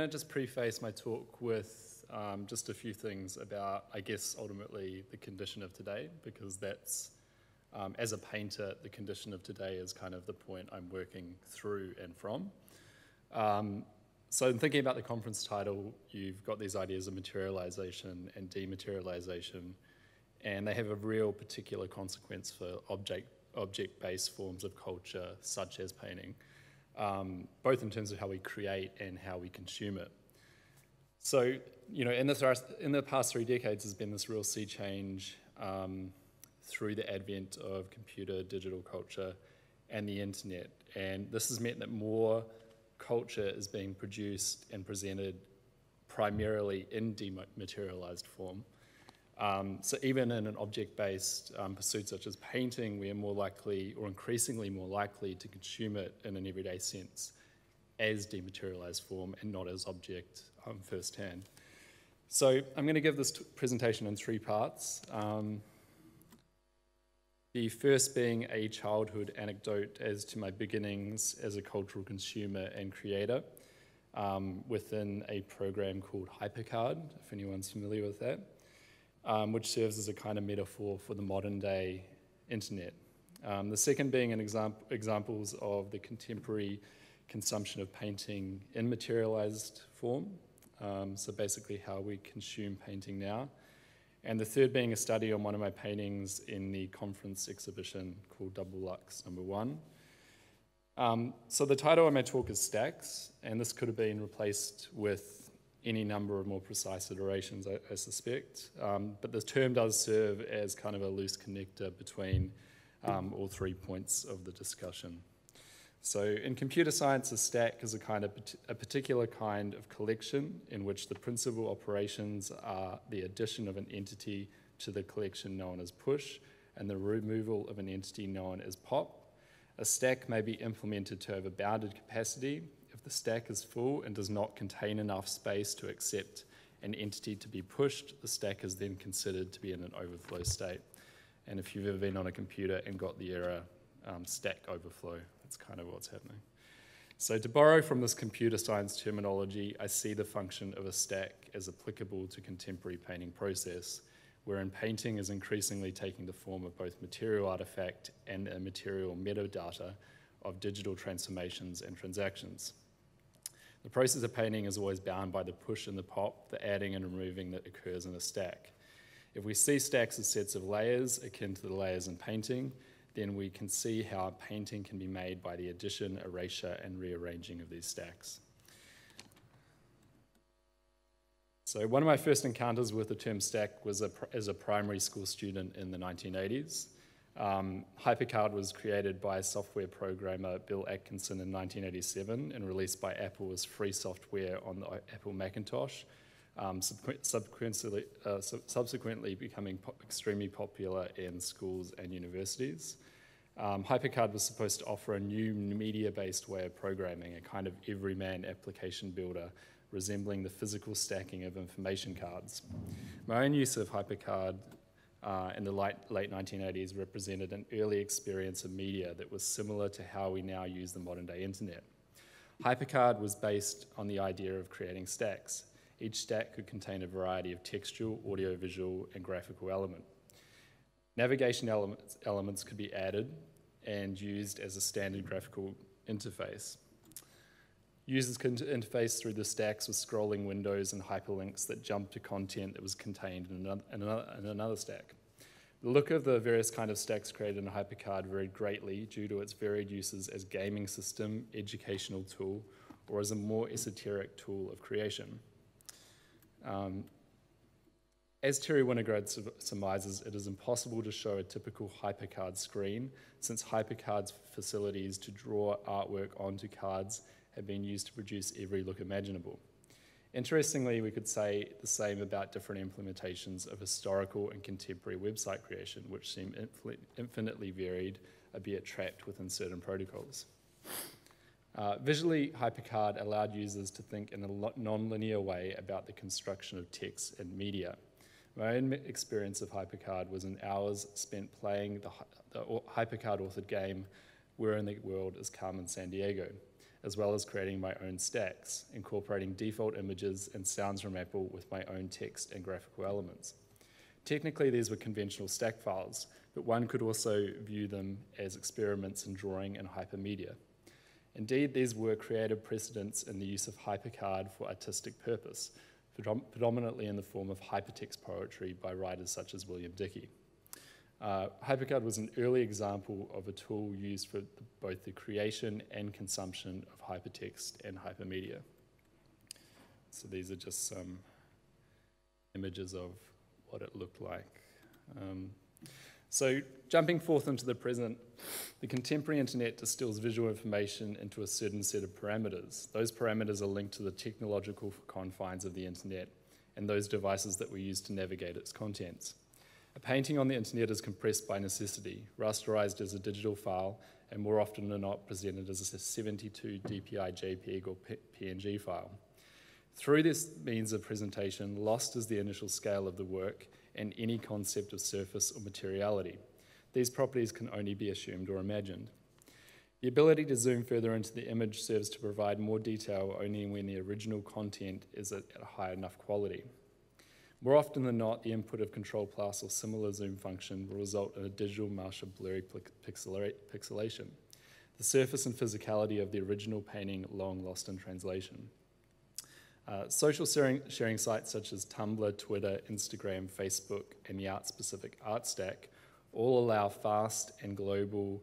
I'm going to just preface my talk with um, just a few things about, I guess, ultimately the condition of today, because that's, um, as a painter, the condition of today is kind of the point I'm working through and from. Um, so in thinking about the conference title, you've got these ideas of materialization and dematerialization, and they have a real particular consequence for object, object-based forms of culture, such as painting, um, both in terms of how we create and how we consume it. So, you know, in the, in the past three decades, there's been this real sea change um, through the advent of computer, digital culture, and the internet. And this has meant that more culture is being produced and presented primarily in dematerialized form. Um, so even in an object-based um, pursuit such as painting, we are more likely or increasingly more likely to consume it in an everyday sense as dematerialized form and not as object um, firsthand. So I'm going to give this presentation in three parts. Um, the first being a childhood anecdote as to my beginnings as a cultural consumer and creator um, within a program called HyperCard, if anyone's familiar with that, um, which serves as a kind of metaphor for the modern day internet. Um, the second being an example, examples of the contemporary consumption of painting in materialized form, um, so basically how we consume painting now and the third being a study on one of my paintings in the conference exhibition called Double Lux Number One. Um, so the title of my talk is Stacks, and this could have been replaced with any number of more precise iterations, I, I suspect. Um, but the term does serve as kind of a loose connector between um, all three points of the discussion. So in computer science, a stack is a kind of a particular kind of collection in which the principal operations are the addition of an entity to the collection known as push and the removal of an entity known as pop. A stack may be implemented to have a bounded capacity if the stack is full and does not contain enough space to accept an entity to be pushed, the stack is then considered to be in an overflow state. And if you've ever been on a computer and got the error um, stack overflow, that's kind of what's happening. So to borrow from this computer science terminology, I see the function of a stack as applicable to contemporary painting process, wherein painting is increasingly taking the form of both material artifact and immaterial metadata of digital transformations and transactions. The process of painting is always bound by the push and the pop, the adding and removing that occurs in a stack. If we see stacks as sets of layers akin to the layers in painting, then we can see how painting can be made by the addition, erasure, and rearranging of these stacks. So one of my first encounters with the term stack was a, as a primary school student in the 1980s. Um, HyperCard was created by software programmer Bill Atkinson in 1987 and released by Apple as free software on the Apple Macintosh um, subsequently, uh, subsequently, becoming po extremely popular in schools and universities. Um, HyperCard was supposed to offer a new media-based way of programming, a kind of everyman application builder resembling the physical stacking of information cards. My own use of HyperCard uh, in the late, late 1980s represented an early experience of media that was similar to how we now use the modern day internet. HyperCard was based on the idea of creating stacks. Each stack could contain a variety of textual, audiovisual, and graphical element. Navigation elements, elements could be added and used as a standard graphical interface. Users could interface through the stacks with scrolling windows and hyperlinks that jump to content that was contained in another, in another, in another stack. The look of the various kind of stacks created in HyperCard varied greatly due to its varied uses as gaming system, educational tool, or as a more esoteric tool of creation. Um, as Terry Winograd surmises, it is impossible to show a typical HyperCard screen since HyperCard's facilities to draw artwork onto cards have been used to produce every look imaginable. Interestingly, we could say the same about different implementations of historical and contemporary website creation, which seem infinitely varied, albeit trapped within certain protocols. Uh, visually, HyperCard allowed users to think in a non-linear way about the construction of text and media. My own experience of HyperCard was in hours spent playing the, the HyperCard authored game Where in the World is Carmen Sandiego, as well as creating my own stacks, incorporating default images and sounds from Apple with my own text and graphical elements. Technically, these were conventional stack files, but one could also view them as experiments in drawing and hypermedia. Indeed, these were creative precedents in the use of HyperCard for artistic purpose, predominantly in the form of hypertext poetry by writers such as William Dickey. Uh, HyperCard was an early example of a tool used for both the creation and consumption of hypertext and hypermedia. So these are just some images of what it looked like. Um, so jumping forth into the present, the contemporary internet distills visual information into a certain set of parameters. Those parameters are linked to the technological confines of the internet and those devices that we use to navigate its contents. A painting on the internet is compressed by necessity, rasterized as a digital file, and more often than not presented as a 72 DPI JPEG or PNG file. Through this means of presentation, lost is the initial scale of the work and any concept of surface or materiality. These properties can only be assumed or imagined. The ability to zoom further into the image serves to provide more detail only when the original content is at a high enough quality. More often than not, the input of Control Plus or similar zoom function will result in a digital of blurry pixelation. The surface and physicality of the original painting long lost in translation. Uh, social sharing, sharing, sites such as Tumblr, Twitter, Instagram, Facebook, and the art-specific ArtStack all allow fast and global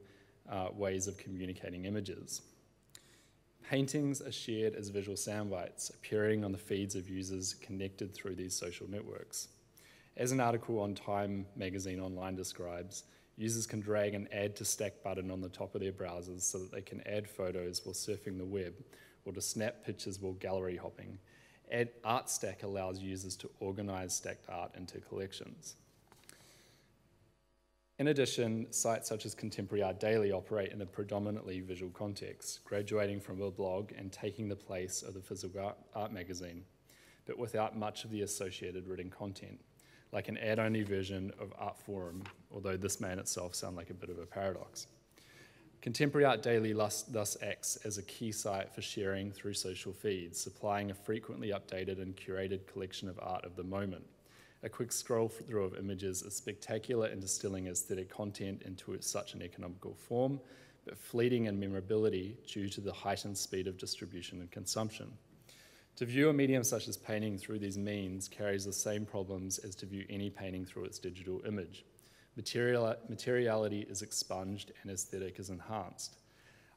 uh, ways of communicating images. Paintings are shared as visual soundbites, appearing on the feeds of users connected through these social networks. As an article on Time magazine online describes, users can drag an add to stack button on the top of their browsers so that they can add photos while surfing the web or to snap pictures while gallery hopping, ArtStack allows users to organize stacked art into collections. In addition, sites such as Contemporary Art Daily operate in a predominantly visual context, graduating from a blog and taking the place of the physical art, art magazine, but without much of the associated written content, like an ad-only version of Artforum, although this may in itself sound like a bit of a paradox. Contemporary Art Daily thus acts as a key site for sharing through social feeds, supplying a frequently updated and curated collection of art of the moment. A quick scroll through of images is spectacular in distilling aesthetic content into such an economical form, but fleeting in memorability due to the heightened speed of distribution and consumption. To view a medium such as painting through these means carries the same problems as to view any painting through its digital image. Material, materiality is expunged and aesthetic is enhanced.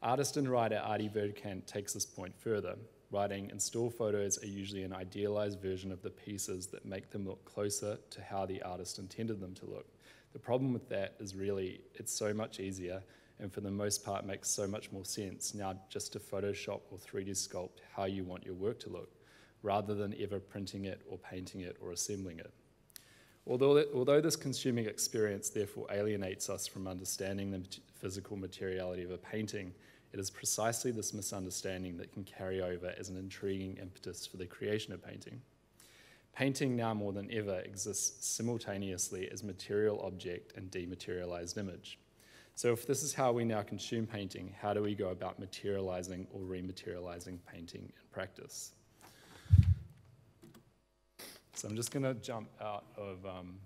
Artist and writer Artie Vierkant takes this point further, writing, and still photos are usually an idealized version of the pieces that make them look closer to how the artist intended them to look. The problem with that is really it's so much easier and for the most part makes so much more sense now just to Photoshop or 3D sculpt how you want your work to look, rather than ever printing it or painting it or assembling it. Although, although this consuming experience therefore alienates us from understanding the physical materiality of a painting, it is precisely this misunderstanding that can carry over as an intriguing impetus for the creation of painting. Painting now more than ever exists simultaneously as material object and dematerialized image. So if this is how we now consume painting, how do we go about materializing or rematerializing painting in practice? So I'm just going to jump out of um,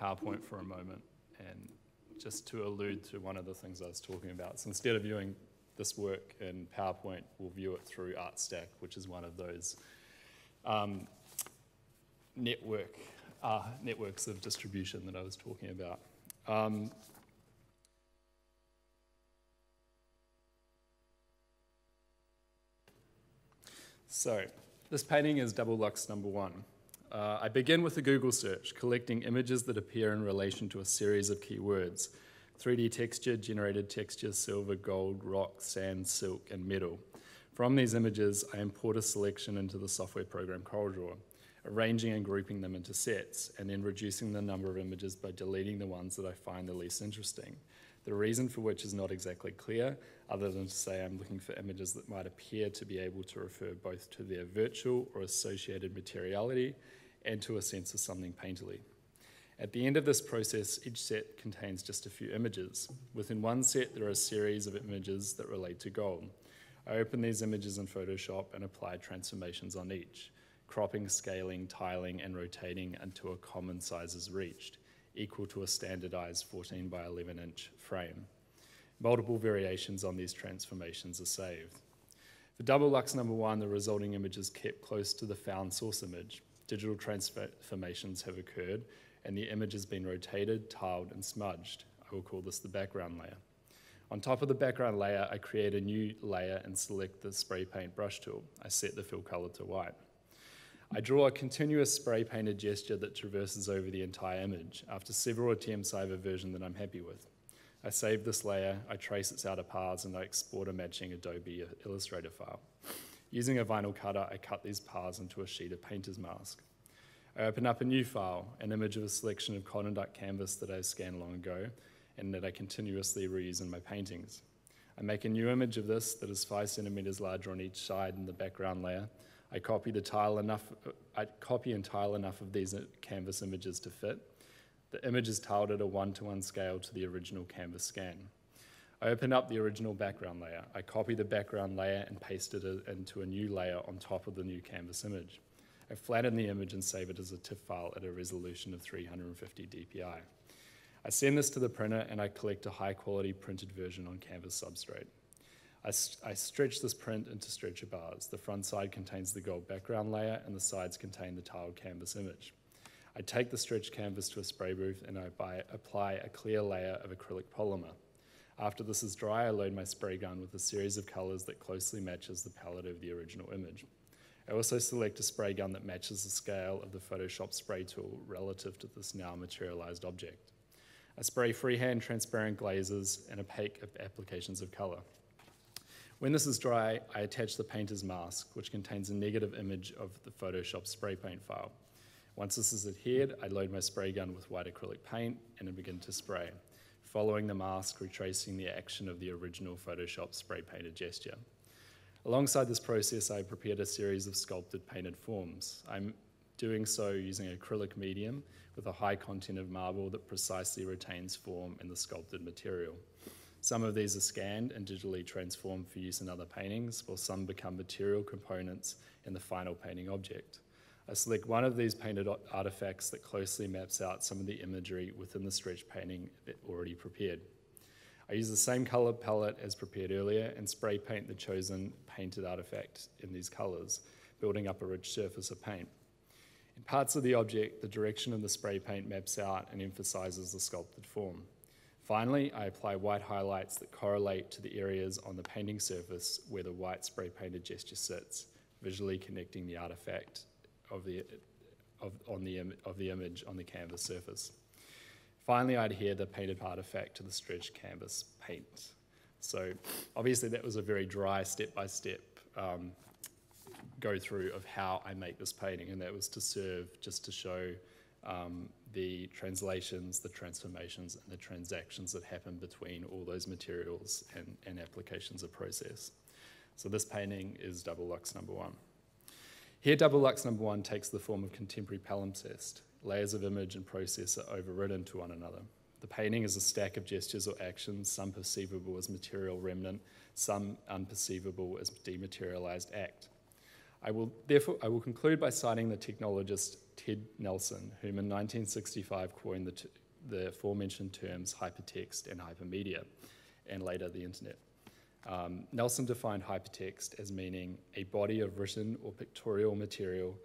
PowerPoint for a moment and just to allude to one of the things I was talking about. So instead of viewing this work in PowerPoint, we'll view it through ArtStack, which is one of those um, network uh, networks of distribution that I was talking about. Um, so this painting is double lux number one. Uh, I begin with a Google search, collecting images that appear in relation to a series of keywords 3D texture, generated texture, silver, gold, rock, sand, silk, and metal. From these images, I import a selection into the software program CorelDRAW, arranging and grouping them into sets, and then reducing the number of images by deleting the ones that I find the least interesting the reason for which is not exactly clear, other than to say I'm looking for images that might appear to be able to refer both to their virtual or associated materiality and to a sense of something painterly. At the end of this process, each set contains just a few images. Within one set, there are a series of images that relate to gold. I open these images in Photoshop and apply transformations on each, cropping, scaling, tiling, and rotating until a common size is reached, equal to a standardized 14 by 11 inch frame. Multiple variations on these transformations are saved. For double lux number one, the resulting image is kept close to the found source image. Digital transformations have occurred, and the image has been rotated, tiled, and smudged. I will call this the background layer. On top of the background layer, I create a new layer and select the spray paint brush tool. I set the fill color to white. I draw a continuous spray painted gesture that traverses over the entire image. After several attempts, I have a version that I'm happy with. I save this layer, I trace its outer paths, and I export a matching Adobe Illustrator file. Using a vinyl cutter, I cut these paths into a sheet of painter's mask. I open up a new file, an image of a selection of Conduct canvas that I scanned long ago and that I continuously reuse in my paintings. I make a new image of this that is five centimeters larger on each side in the background layer. I copy the tile enough, I copy and tile enough of these canvas images to fit. The image is tiled at a one-to-one -one scale to the original canvas scan. I open up the original background layer. I copy the background layer and paste it into a new layer on top of the new canvas image. I flatten the image and save it as a TIFF file at a resolution of 350 dpi. I send this to the printer and I collect a high quality printed version on canvas substrate. I, I, stretch this print into stretcher bars. The front side contains the gold background layer and the sides contain the tiled canvas image. I take the stretched canvas to a spray booth and I buy, apply a clear layer of acrylic polymer. After this is dry, I load my spray gun with a series of colors that closely matches the palette of the original image. I also select a spray gun that matches the scale of the Photoshop spray tool relative to this now materialized object. I spray freehand transparent glazes and opaque applications of color. When this is dry, I attach the painter's mask, which contains a negative image of the Photoshop spray paint file. Once this is adhered, I load my spray gun with white acrylic paint and begin to spray, following the mask, retracing the action of the original Photoshop spray painted gesture. Alongside this process, I prepared a series of sculpted painted forms. I'm doing so using acrylic medium with a high content of marble that precisely retains form in the sculpted material. Some of these are scanned and digitally transformed for use in other paintings, while some become material components in the final painting object. I select one of these painted artifacts that closely maps out some of the imagery within the stretch painting that already prepared. I use the same color palette as prepared earlier and spray paint the chosen painted artifact in these colors, building up a rich surface of paint. In parts of the object, the direction of the spray paint maps out and emphasizes the sculpted form. Finally, I apply white highlights that correlate to the areas on the painting surface where the white spray painted gesture sits, visually connecting the artifact of the, of, on the, of the image on the canvas surface. Finally, I'd adhere the painted artifact to the stretched canvas paint. So obviously that was a very dry step-by-step um, go through of how I make this painting, and that was to serve just to show um, the translations, the transformations, and the transactions that happen between all those materials and, and applications of process. So this painting is double lux number one. Here, double lux number one takes the form of contemporary palimpsest layers of image and process are overridden to one another. The painting is a stack of gestures or actions, some perceivable as material remnant, some unperceivable as dematerialized act. I will therefore I will conclude by citing the technologist Ted Nelson, whom in 1965 coined the, the aforementioned terms hypertext and hypermedia, and later the internet. Um, Nelson defined hypertext as meaning a body of written or pictorial material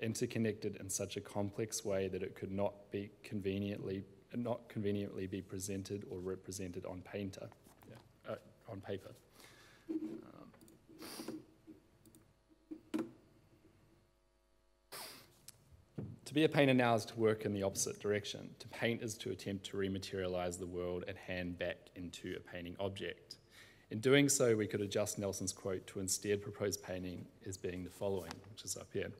interconnected in such a complex way that it could not be conveniently not conveniently be presented or represented on painter, yeah, uh, on paper. Um, to be a painter now is to work in the opposite direction. To paint is to attempt to rematerialize the world at hand back into a painting object. In doing so, we could adjust Nelson's quote to instead propose painting as being the following, which is up here.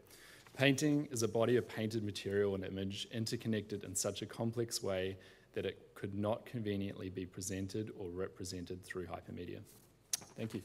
Painting is a body of painted material and image interconnected in such a complex way that it could not conveniently be presented or represented through hypermedia. Thank you.